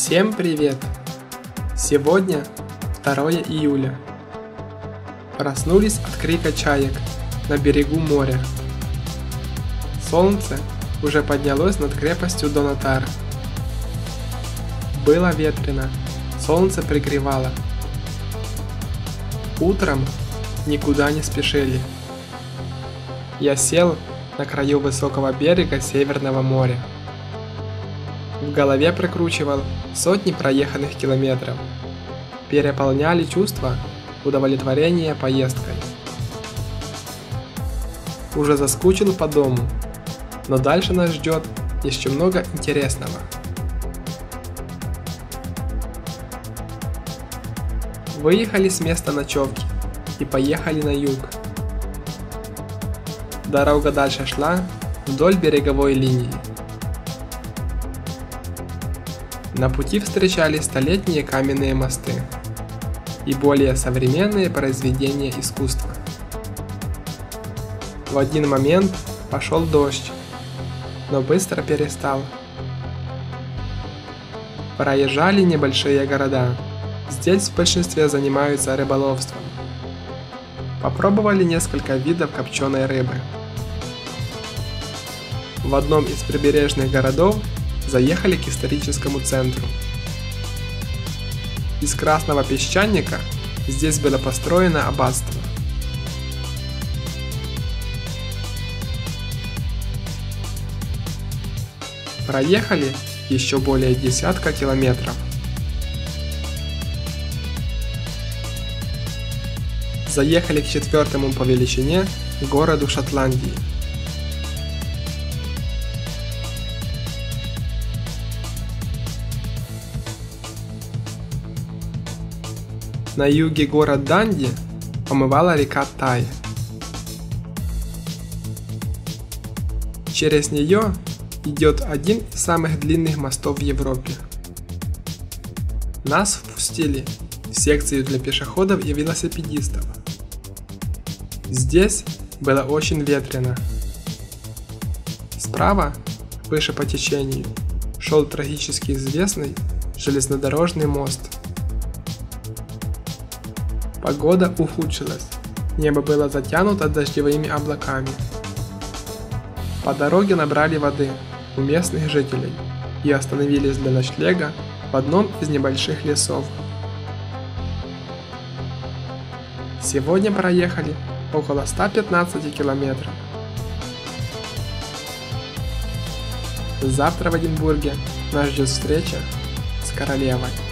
Всем привет! Сегодня 2 июля. Проснулись от крика чаек на берегу моря. Солнце уже поднялось над крепостью Донатар. Было ветрено, солнце пригревало. Утром никуда не спешили. Я сел на краю высокого берега Северного моря. В голове прокручивал сотни проеханных километров. Переполняли чувства удовлетворения поездкой. Уже заскучил по дому, но дальше нас ждет еще много интересного. Выехали с места ночевки и поехали на юг. Дорога дальше шла вдоль береговой линии. На пути встречались столетние каменные мосты и более современные произведения искусства. В один момент пошел дождь, но быстро перестал. Проезжали небольшие города. Здесь в большинстве занимаются рыболовством. Попробовали несколько видов копченой рыбы. В одном из прибережных городов заехали к историческому центру. Из красного песчаника здесь было построено аббатство. Проехали еще более десятка километров. Заехали к четвертому по величине городу Шотландии – На юге город Данди омывала река Тай. Через нее идет один из самых длинных мостов в Европе. Нас впустили в секцию для пешеходов и велосипедистов. Здесь было очень ветрено. Справа, выше по течению, шел трагически известный железнодорожный мост – Погода ухудшилась. Небо было затянуто дождевыми облаками. По дороге набрали воды у местных жителей и остановились для ночлега в одном из небольших лесов. Сегодня проехали около 115 километров. Завтра в Эдинбурге нас ждет встреча с королевой.